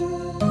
嗯。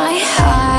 My heart